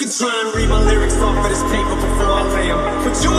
You can try and read my lyrics off of this paper before I lay 'em, But you